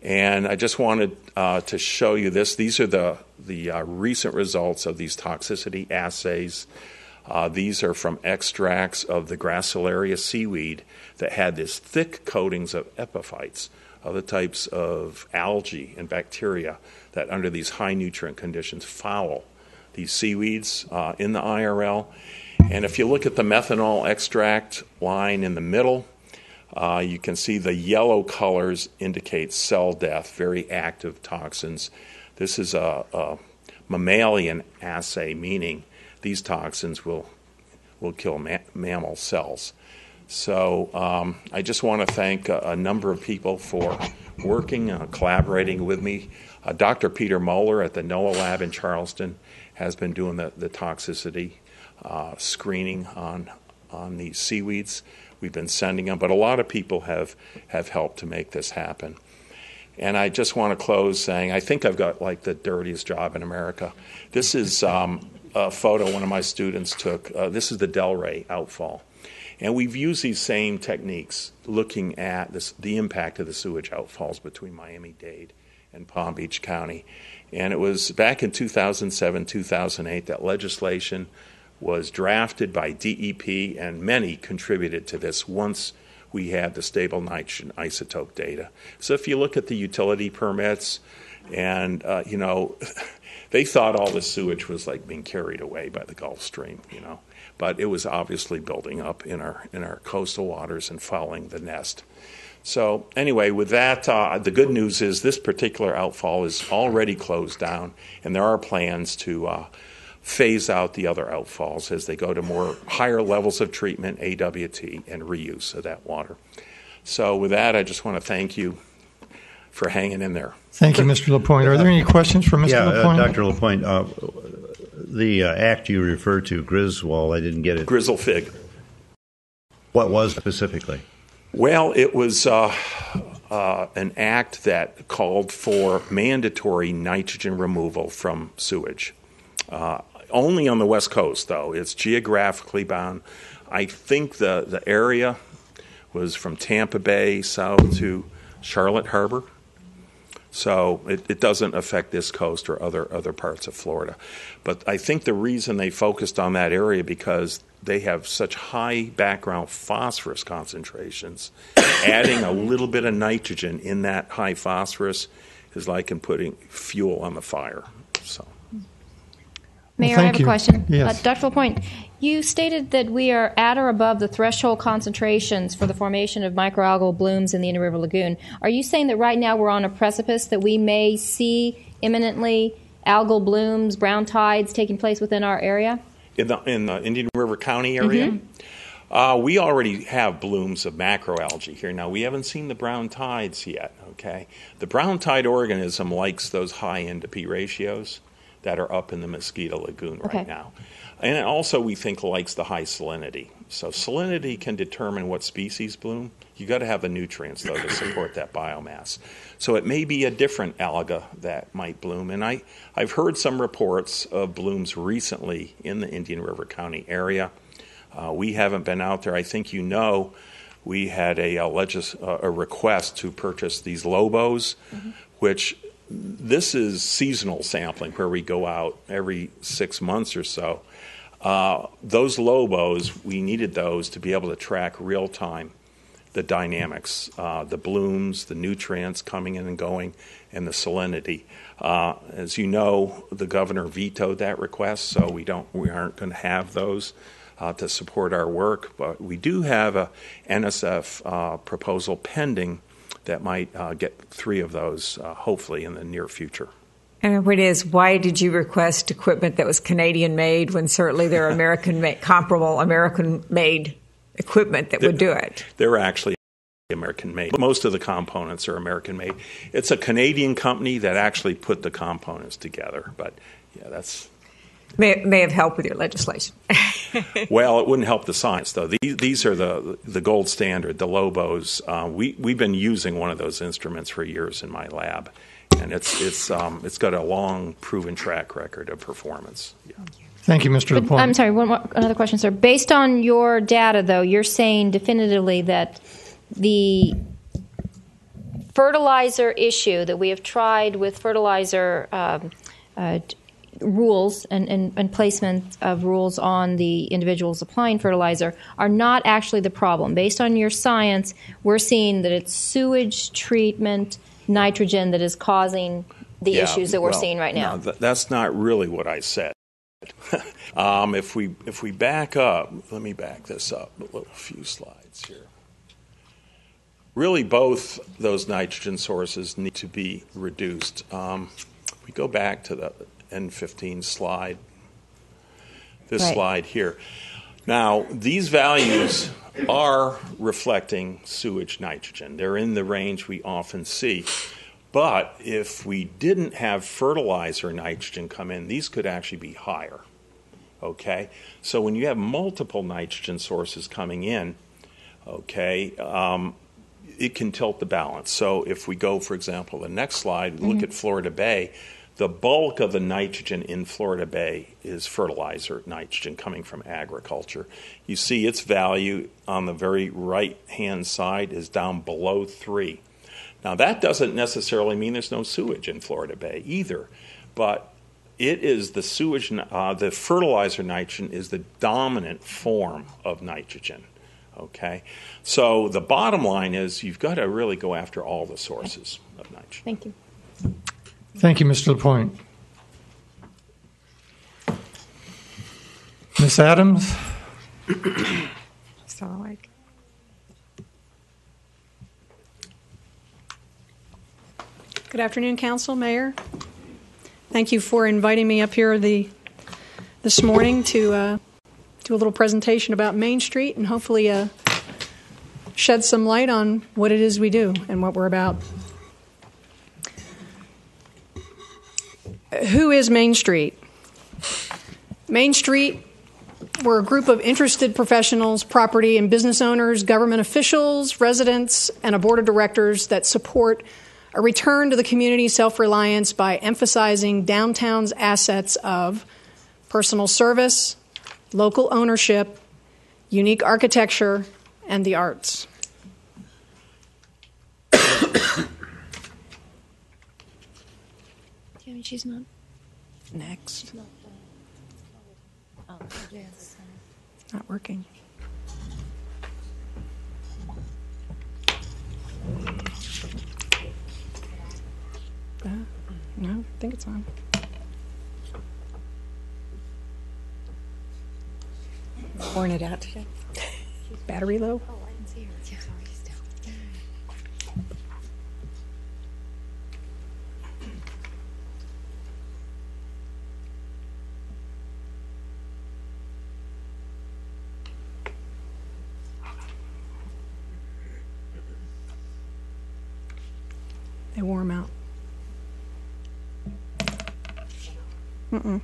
And I just wanted uh, to show you this. These are the, the uh, recent results of these toxicity assays. Uh, these are from extracts of the Gracilaria seaweed that had this thick coatings of epiphytes, other types of algae and bacteria that, under these high nutrient conditions, foul these seaweeds uh, in the IRL. And if you look at the methanol extract line in the middle, uh, you can see the yellow colors indicate cell death, very active toxins. This is a, a mammalian assay, meaning these toxins will will kill ma- mammal cells. So um, I just want to thank a, a, number of people for working, uh, collaborating with me. Uh, Dr. Peter Moeller at the NOAA lab in Charleston has been doing the, the toxicity uh, screening on on these seaweeds. We've been sending them, but a lot of people have have helped to make this happen. And I just want to close saying I think I've got like the dirtiest job in America. This is um, a photo one of my students took. Uh, this is the Delray outfall. And we've used these same techniques looking at this, the impact of the sewage outfalls between Miami Dade and Palm Beach County. And it was back in 2007, 2008 that legislation was drafted by DEP, and many contributed to this once we had the stable nitrogen isotope data. So if you look at the utility permits, and uh, you know, they thought all the sewage was like being carried away by the Gulf Stream, you know, but it was obviously building up in our in our coastal waters and fouling the nest. So anyway, with that, uh, the good news is this particular outfall is already closed down, and there are plans to uh, phase out the other outfalls as they go to more higher levels of treatment, AWT, and reuse of that water. So with that, I just want to thank you for hanging in there. Thank you, Mr. Lapointe. Are there any questions for Mr. Yeah, uh, Lapointe? Dr. Lapointe, uh, the uh, act you refer to, Griswold, I didn't get it. Grizzle-Figg. What was specifically? Well, it was uh, uh, an act that called for mandatory nitrogen removal from sewage. Uh, only on the West Coast, though. It's geographically bound. I think the, the area was from Tampa Bay south to Charlotte Harbor. So it, it doesn't affect this coast or other other parts of Florida. But I think the reason they focused on that area because they have such high background phosphorus concentrations. Adding a little bit of nitrogen in that high phosphorus is like in putting fuel on the fire. So. Mayor, thank I have you. a question. Yes. Uh, Dr. Lapointe, you stated that we are at or above the threshold concentrations for the formation of microalgal blooms in the Indian River Lagoon. Are you saying that right now we're on a precipice that we may see imminently algal blooms, brown tides taking place within our area? in the in the Indian River County area. Uh, we already have blooms of macroalgae here. Now we haven't seen the brown tides yet. Okay, the brown tide organism likes those high N to P ratios that are up in the Mosquito Lagoon right Okay. now, and it also we think likes the high salinity. So salinity can determine what species bloom. You got to have the nutrients though to support that biomass. So it may be a different alga that might bloom, and I I've heard some reports of blooms recently in the Indian River County area. Uh, we haven't been out there. I think you know we had a, uh legis- uh, a request to purchase these LOBOs, which this is seasonal sampling where we go out every six months or so. Uh, those LOBOs, we needed those to be able to track real time the dynamics, uh, the blooms, the nutrients coming in and going, and the salinity. Uh, as you know, the governor vetoed that request, so we don't, we aren't going to have those uh, to support our work. But we do have a NSF uh, proposal pending that might uh, get three of those, uh, hopefully, in the near future. And what is why did you request equipment that was Canadian made when certainly there are American made, comparable American made equipment that would do it? They're actually American made. Most of the components are American made. It's a Canadian company that actually put the components together. But yeah, that's May, may have helped with your legislation. well, it wouldn't help the science though. These these are the the gold standard, the LOBOs. Uh, we we've been using one of those instruments for years in my lab, and it's it's um, it's got a long proven track record of performance. Yeah. Thank you, Mr. Lapointe. I'm sorry, one more, another question, sir. Based on your data, though, you're saying definitively that the fertilizer issue that we have tried with fertilizer um, uh, t- rules and, and, and placement of rules on the individuals applying fertilizer are not actually the problem. Based on your science, we're seeing that it's sewage treatment, nitrogen that is causing the Yeah, issues that we're well, seeing right now. No, th- that's not really what I said. um, if we if we back up, let me back this up a little few slides here. Really, both those nitrogen sources need to be reduced. Um, we go back to the N15 slide. This Right. slide here. Now, these values are reflecting sewage nitrogen. They're in the range we often see. But if we didn't have fertilizer nitrogen come in, these could actually be higher. Okay? So when you have multiple nitrogen sources coming in, okay, um, it can tilt the balance. So if we go, for example, the next slide, look at Florida Bay. The bulk of the nitrogen in Florida Bay is fertilizer nitrogen coming from agriculture. You see its value on the very right hand side is down below three. Now, that doesn't necessarily mean there's no sewage in Florida Bay either, but it is the sewage, uh, the fertilizer nitrogen is the dominant form of nitrogen. Okay? So the bottom line is you've got to really go after all the sources of nitrogen. Thank you. Thank you, Mr. Lapointe. Ms. Adams? So like, Good afternoon, Council, Mayor. Thank you for inviting me up here the, this morning to uh, do a little presentation about Main Street and hopefully uh, shed some light on what it is we do and what we're about. Who is Main Street? Main Street, we're a group of interested professionals, property and business owners, government officials, residents, and a board of directors that support a return to the community self reliance by emphasizing downtown's assets of personal service, local ownership, unique architecture, and the arts. Yeah, she's not. Next. Oh, yes. Not working. Uh, no, I think it's on. pouring it out today. Battery low? Oh, I didn't see her. Yeah, sorry, she's down. They wore them out. Mm-mm.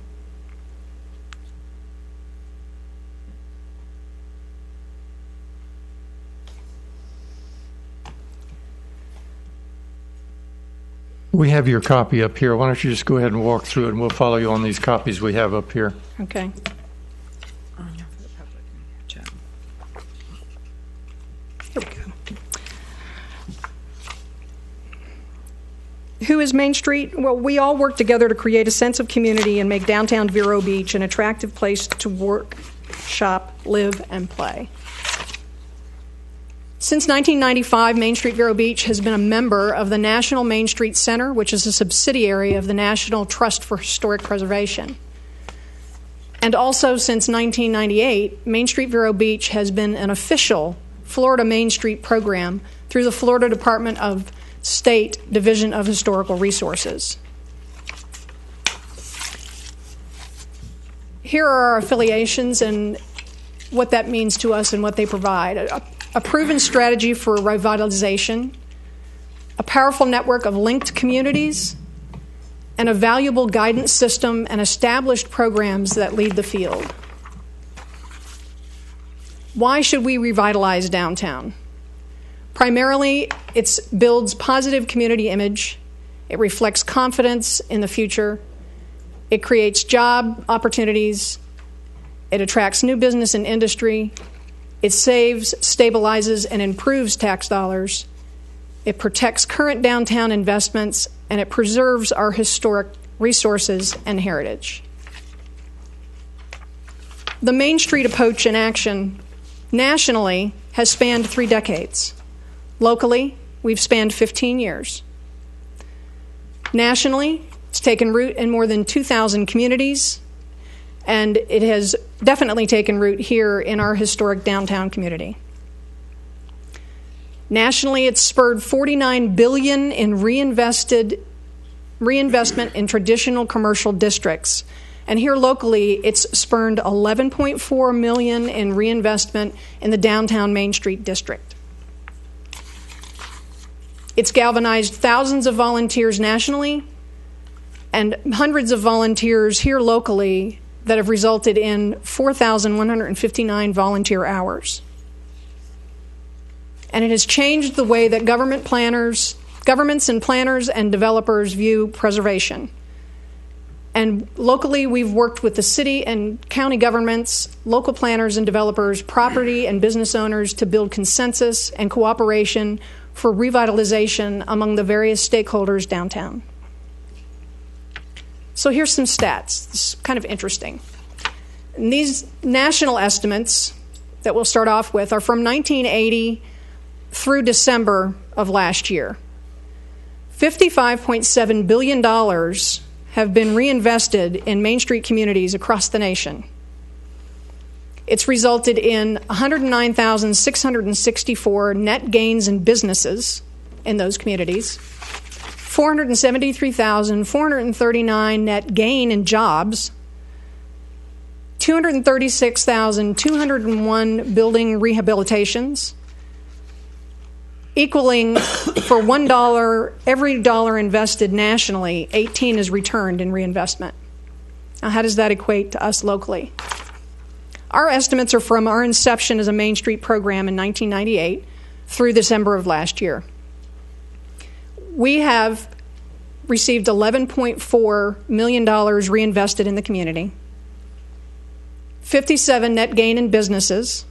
We have your copy up here. Why don't you just go ahead and walk through it, and we'll follow you on these copies we have up here. Okay. Here we go. Who is Main Street? Well, we all work together to create a sense of community and make downtown Vero Beach an attractive place to work, shop, live, and play. Since 1995, Main Street Vero Beach has been a member of the National Main Street Center, which is a subsidiary of the National Trust for Historic Preservation. And also since 1998, Main Street Vero Beach has been an official Florida Main Street program through the Florida Department of State Division of Historical Resources. Here are our affiliations and what that means to us and what they provide. A, a proven strategy for revitalization, a powerful network of linked communities, and a valuable guidance system and established programs that lead the field. Why should we revitalize downtown? Primarily, it builds positive community image, it reflects confidence in the future, it creates job opportunities, it attracts new business and industry, it saves, stabilizes, and improves tax dollars, it protects current downtown investments, and it preserves our historic resources and heritage. The Main Street approach in action nationally has spanned three decades. Locally, we've spanned 15 years. Nationally, it's taken root in more than 2,000 communities, and it has definitely taken root here in our historic downtown community. Nationally, it's spurred 49 billion in reinvested reinvestment in traditional commercial districts. And here locally, it's spurned 11.4 million in reinvestment in the downtown Main Street district. It's galvanized thousands of volunteers nationally and hundreds of volunteers here locally that have resulted in 4,159 volunteer hours. and it has changed the way that government planners, governments and planners and developers view preservation. And locally, we've worked with the city and county governments, local planners and developers, property and business owners to build consensus and cooperation for revitalization among the various stakeholders downtown. So here's some stats. It's kind of interesting. And these national estimates that we'll start off with are from 1980 through December of last year. $55.7 billion have been reinvested in Main Street communities across the nation. It's resulted in 109,664 net gains in businesses in those communities, 473,439 net gain in jobs, 236,201 building rehabilitations, equaling for one dollar every dollar invested nationally 18 is returned in reinvestment. Now how does that equate to us locally our estimates are from our inception as a main street program in 1998 through december of last year. We have received $11.4 million reinvested in the community 57 net gain in businesses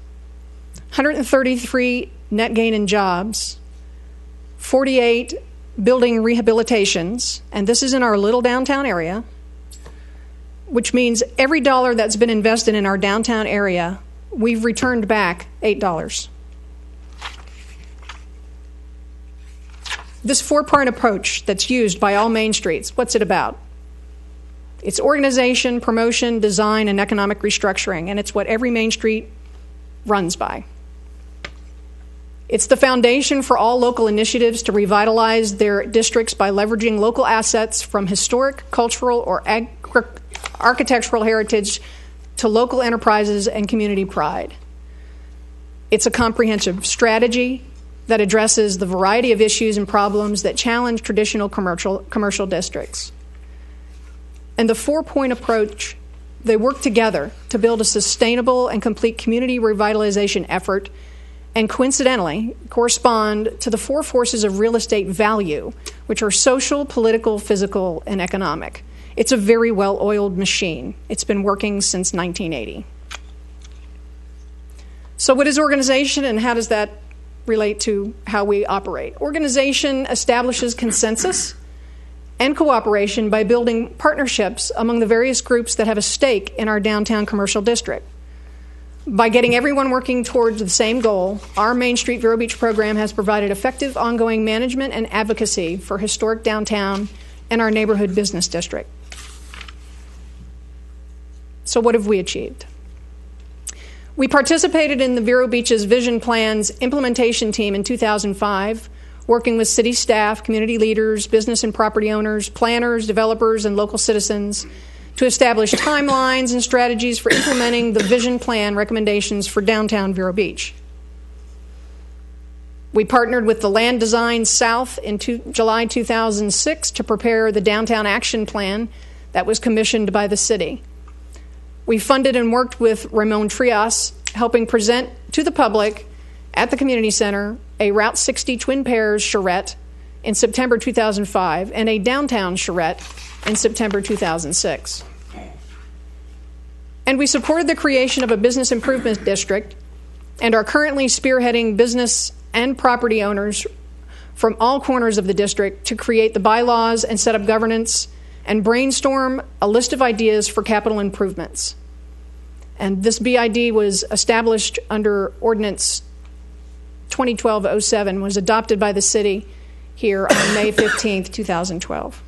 133 net gain in jobs, 48 building rehabilitations, and this is in our little downtown area, which means every dollar that's been invested in our downtown area, we've returned back $8. This four part approach that's used by all Main Streets, what's it about? It's organization, promotion, design, and economic restructuring, and it's what every Main Street runs by. It's the foundation for all local initiatives to revitalize their districts by leveraging local assets from historic, cultural, or ag- architectural heritage to local enterprises and community pride. It's a comprehensive strategy that addresses the variety of issues and problems that challenge traditional commercial, commercial districts. And the four point approach, they work together to build a sustainable and complete community revitalization effort and coincidentally correspond to the four forces of real estate value, which are social, political, physical, and economic. It's a very well oiled machine. It's been working since 1980. So, what is organization and how does that relate to how we operate? Organization establishes consensus and cooperation by building partnerships among the various groups that have a stake in our downtown commercial district. By getting everyone working towards the same goal, our Main Street Vero Beach program has provided effective ongoing management and advocacy for historic downtown and our neighborhood business district. So, what have we achieved? We participated in the Vero Beach's Vision Plan's implementation team in 2005, working with city staff, community leaders, business and property owners, planners, developers, and local citizens to establish timelines and strategies for implementing the vision plan recommendations for downtown Vero Beach. We partnered with the Land Design South in two, July 2006 to prepare the Downtown Action Plan that was commissioned by the city. We funded and worked with Ramon Trias, helping present to the public at the community center a Route 60 twin pairs charrette in September 2005 and a downtown charrette in September 2006. And we supported the creation of a business improvement district and are currently spearheading business and property owners from all corners of the district to create the bylaws and set up governance and brainstorm a list of ideas for capital improvements. And this BID was established under Ordinance 2012 07, was adopted by the city here on May 15th, 2012.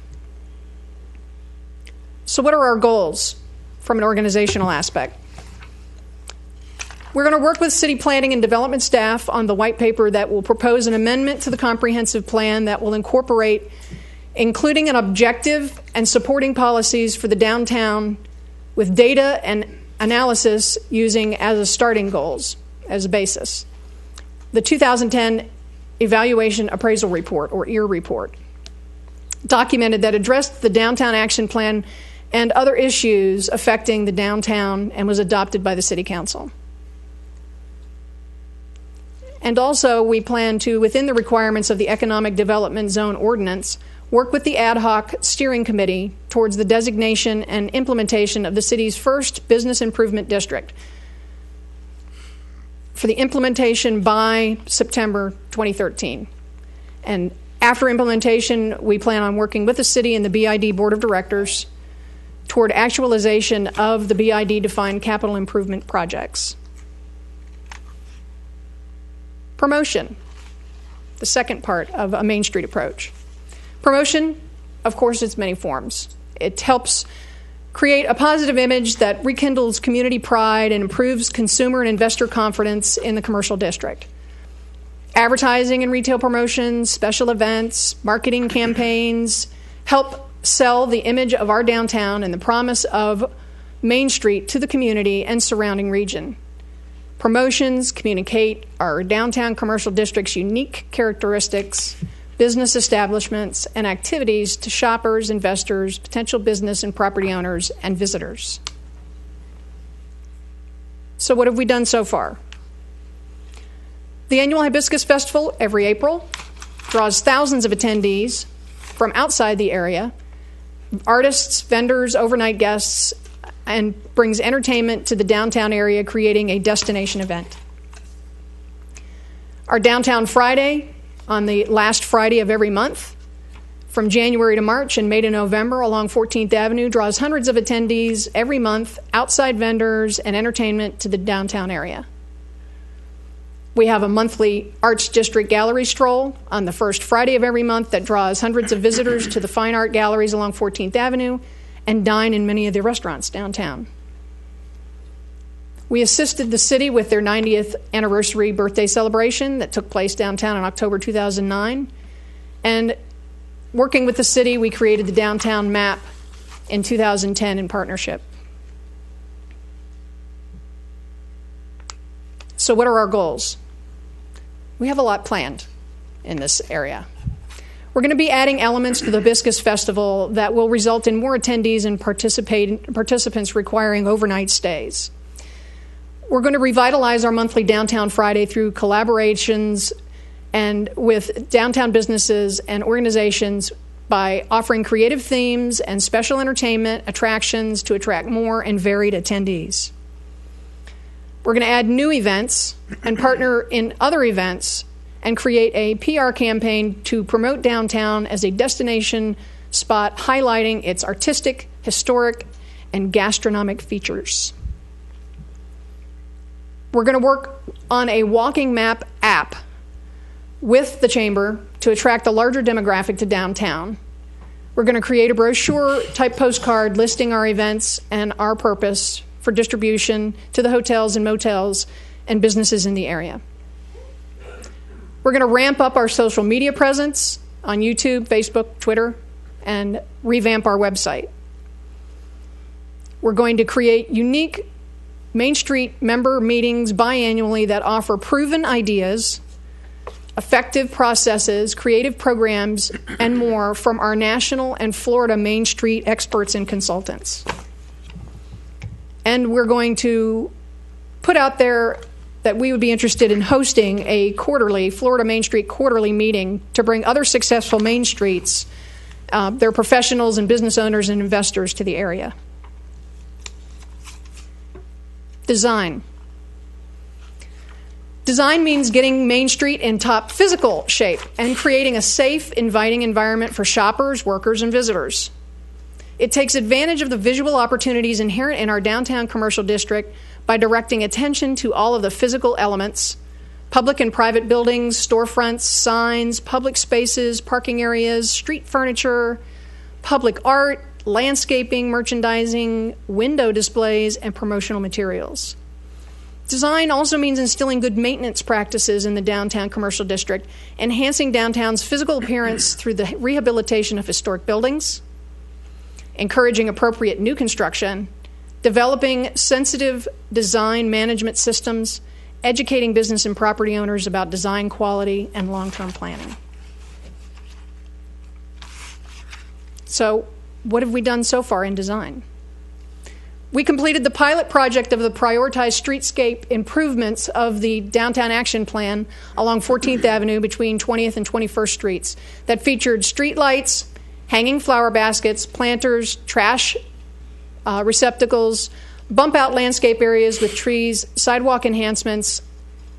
So, what are our goals from an organizational aspect? We're going to work with city planning and development staff on the white paper that will propose an amendment to the comprehensive plan that will incorporate including an objective and supporting policies for the downtown with data and analysis using as a starting goals as a basis. The 2010 Evaluation Appraisal Report, or EAR report, documented that addressed the Downtown Action Plan and other issues affecting the downtown and was adopted by the City Council. And also, we plan to, within the requirements of the Economic Development Zone Ordinance, work with the ad hoc steering committee towards the designation and implementation of the city's first business improvement district for the implementation by September 2013. And after implementation, we plan on working with the city and the BID Board of Directors toward actualization of the BID defined capital improvement projects. Promotion, the second part of a Main Street approach. Promotion, of course, its many forms. It helps create a positive image that rekindles community pride and improves consumer and investor confidence in the commercial district. Advertising and retail promotions, special events, marketing campaigns help sell the image of our downtown and the promise of Main Street to the community and surrounding region. Promotions communicate our downtown commercial district's unique characteristics, business establishments, and activities to shoppers, investors, potential business and property owners, and visitors. So, what have we done so far? The annual Hibiscus Festival every April draws thousands of attendees from outside the area artists, vendors, overnight guests, and brings entertainment to the downtown area, creating a destination event. Our Downtown Friday on the last Friday of every month from January to March and May to November along 14th Avenue draws hundreds of attendees every month, outside vendors, and entertainment to the downtown area. We have a monthly Arts District Gallery Stroll on the first Friday of every month that draws hundreds of visitors to the fine art galleries along 14th Avenue and dine in many of the restaurants downtown. We assisted the city with their 90th anniversary birthday celebration that took place downtown in October 2009. And working with the city, we created the downtown map in 2010 in partnership. So, what are our goals? We have a lot planned in this area. We're going to be adding elements to the Hibiscus Festival that will result in more attendees and participants requiring overnight stays. We're going to revitalize our monthly Downtown Friday through collaborations and with downtown businesses and organizations by offering creative themes and special entertainment attractions to attract more and varied attendees. We're going to add new events and partner in other events and create a PR campaign to promote downtown as a destination spot highlighting its artistic, historic, and gastronomic features. We're going to work on a walking map app with the Chamber to attract a larger demographic to downtown. We're going to create a brochure type postcard listing our events and our purpose for distribution to the hotels and motels and businesses in the area. We're going to ramp up our social media presence on YouTube, Facebook, Twitter, and revamp our website. We're going to create unique Main Street member meetings biannually that offer proven ideas, effective processes, creative programs, and more from our national and Florida Main Street experts and consultants. And we're going to put out there that we would be interested in hosting a quarterly Florida Main Street quarterly meeting to bring other successful Main Streets, uh, their professionals and business owners and investors to the area. Design. Design means getting Main Street in top physical shape and creating a safe, inviting environment for shoppers, workers, and visitors. It takes advantage of the visual opportunities inherent in our downtown commercial district by directing attention to all of the physical elements public and private buildings, storefronts, signs, public spaces, parking areas, street furniture, public art, landscaping, merchandising, window displays, and promotional materials. Design also means instilling good maintenance practices in the downtown commercial district, enhancing downtown's physical appearance through the rehabilitation of historic buildings encouraging appropriate new construction, developing sensitive design management systems, educating business and property owners about design quality and long term planning. So, what have we done so far in design? We completed the pilot project of the prioritized streetscape improvements of the Downtown Action Plan along 14th Avenue between 20th and 21st Streets that featured street lights, hanging flower baskets, planters, trash uh, receptacles, bump out landscape areas with trees, sidewalk enhancements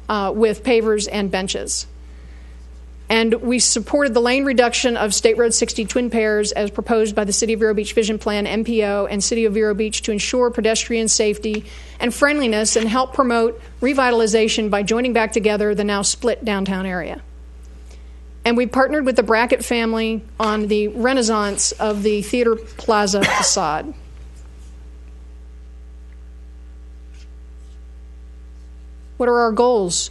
uh, with pavers and benches. And we supported the lane reduction of State Road 60 twin pairs as proposed by the City of Vero Beach Vision Plan, MPO, and City of Vero Beach to ensure pedestrian safety and friendliness and help promote revitalization by joining back together the now split downtown area. And we partnered with the Brackett family on the renaissance of the Theater Plaza facade. What are our goals?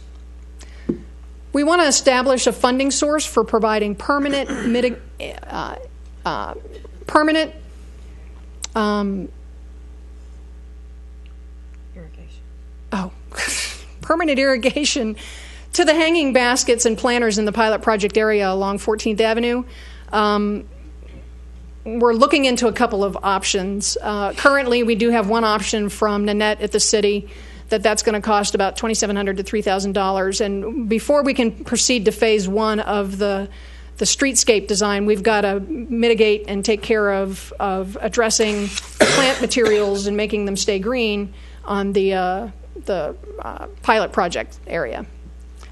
We want to establish a funding source for providing permanent, uh, uh, permanent um, Irrigation. oh, permanent irrigation to the hanging baskets and planters in the pilot project area along 14th Avenue. Um, we're looking into a couple of options. Uh, currently, we do have one option from Nanette at the city that that's going to cost about 2,700 to $3,000. And before we can proceed to phase one of the the streetscape design, we've got to mitigate and take care of, of addressing plant materials and making them stay green on the, uh, the uh, pilot project area.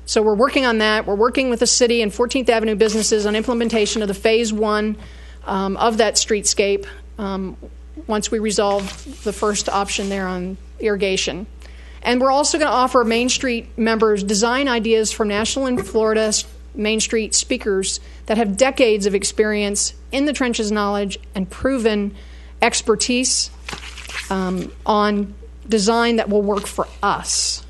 So we're working on that. We're working with the city and 14th Avenue businesses on implementation of the phase one um, of that streetscape um, once we resolve the first option there on irrigation. And we're also going to offer Main Street members design ideas from national and Florida Main Street speakers that have decades of experience in the trenches knowledge and proven expertise um, on design that will work for us.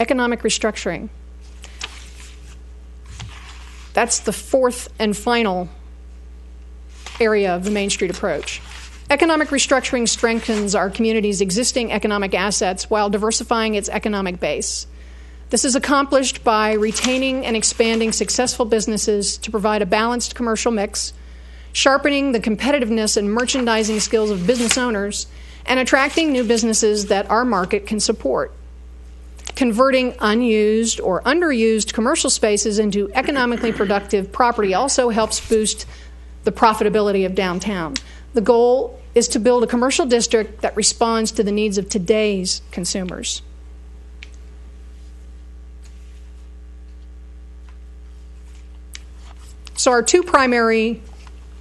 Economic restructuring. That's the fourth and final area of the Main Street approach. Economic restructuring strengthens our community's existing economic assets while diversifying its economic base. This is accomplished by retaining and expanding successful businesses to provide a balanced commercial mix, sharpening the competitiveness and merchandising skills of business owners, and attracting new businesses that our market can support. Converting unused or underused commercial spaces into economically productive property also helps boost the profitability of downtown. The goal is to build a commercial district that responds to the needs of today's consumers. So, our two primary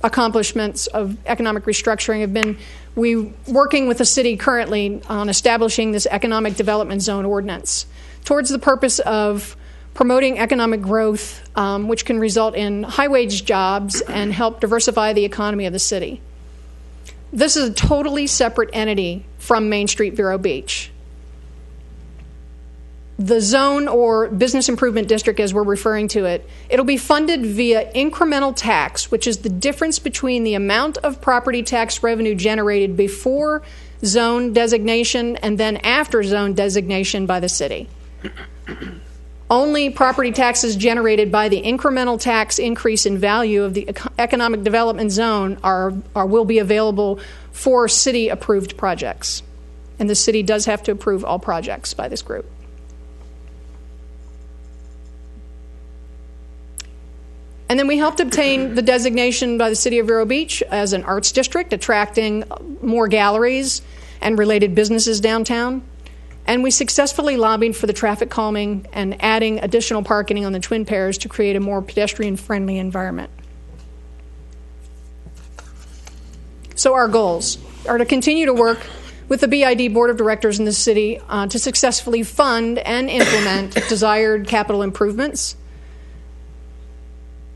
accomplishments of economic restructuring have been we working with the city currently on establishing this economic development zone ordinance towards the purpose of promoting economic growth, um, which can result in high wage jobs and help diversify the economy of the city. This is a totally separate entity from Main Street Vero Beach. The zone or business improvement district, as we're referring to it, it'll be funded via incremental tax, which is the difference between the amount of property tax revenue generated before zone designation and then after zone designation by the city. Only property taxes generated by the incremental tax increase in value of the economic development zone are, are will be available for city approved projects. And the city does have to approve all projects by this group. And then we helped obtain the designation by the City of Vero Beach as an arts district, attracting more galleries and related businesses downtown. And we successfully lobbied for the traffic calming and adding additional parking on the twin pairs to create a more pedestrian friendly environment. So, our goals are to continue to work with the BID Board of Directors in the city uh, to successfully fund and implement desired capital improvements,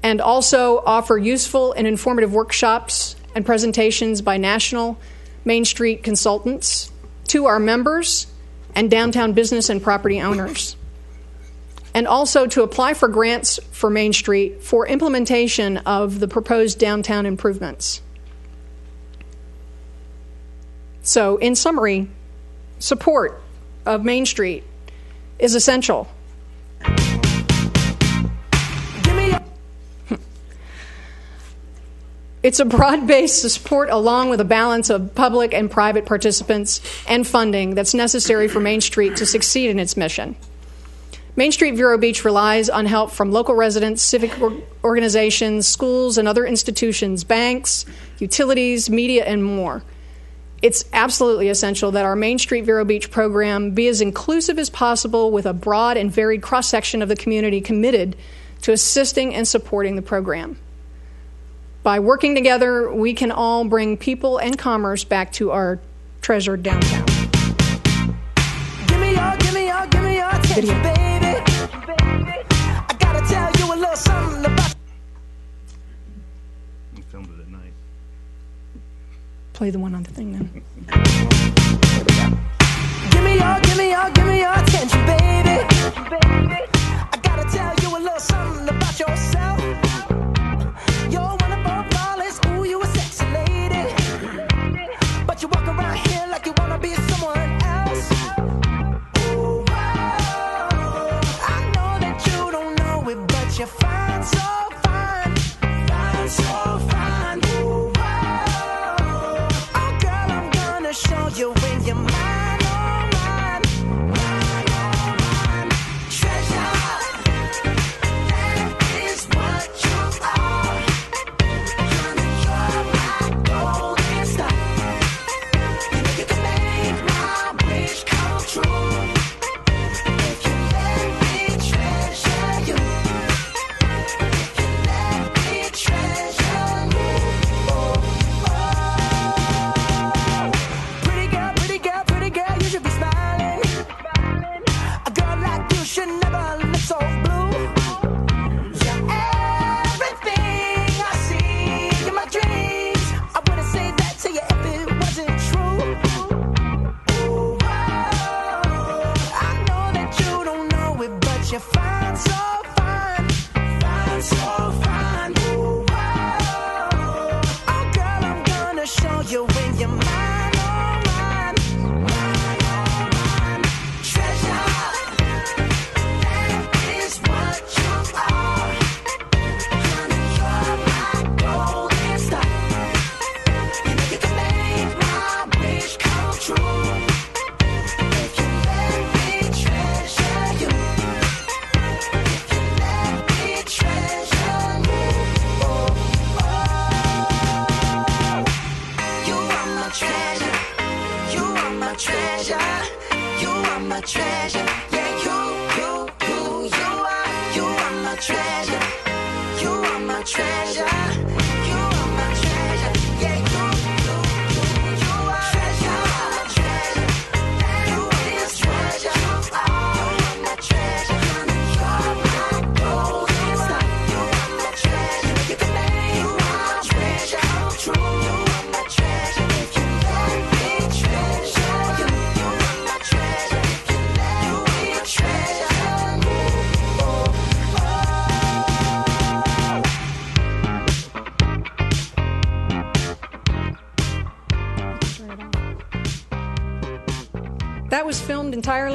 and also offer useful and informative workshops and presentations by national Main Street consultants to our members and downtown business and property owners. And also to apply for grants for Main Street for implementation of the proposed downtown improvements. So, in summary, support of Main Street is essential. It's a broad based support along with a balance of public and private participants and funding that's necessary for Main Street to succeed in its mission. Main Street Vero Beach relies on help from local residents, civic organizations, schools, and other institutions, banks, utilities, media, and more. It's absolutely essential that our Main Street Vero Beach program be as inclusive as possible with a broad and varied cross section of the community committed to assisting and supporting the program. By working together, we can all bring people and commerce back to our treasured downtown. Give me your, give me your, give me your attention, baby. I gotta tell you a little something about. We filmed it at night. Play the one on the thing then. Give me your, give me your, give me your attention, baby. I gotta tell you a little something about yourself.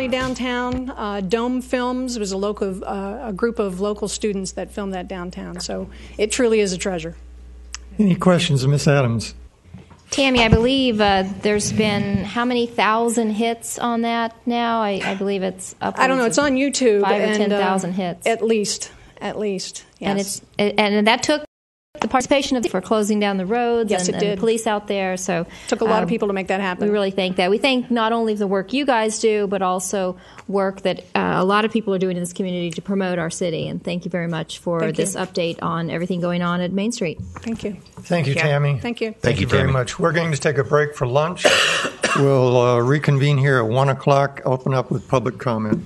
Filmed downtown. Uh, Dome Films was a local, uh, a group of local students that filmed that downtown. So it truly is a treasure. Any questions of Miss Adams? Tammy, I believe uh, there's been how many thousand hits on that now? I, I believe it's up. I don't know. It's on YouTube. Five or and, ten uh, hits, At least. At least. Yes. and it's and that took the participation of for closing down the roads Yes, and, it and did. police out there. So took a lot um, of people to make that happen. We really thank that. We thank not only the work you guys do, but also work that uh, a lot of people are doing in this community to promote our city. And thank you very much for Thank you. this update on everything going on at Main Street. Thank you. Thank you, Yeah. Tammy. Thank you. Thank you, very Tammy. much. We're going to take a break for lunch. we'll uh, reconvene here at 1 o'clock, open up with public comment.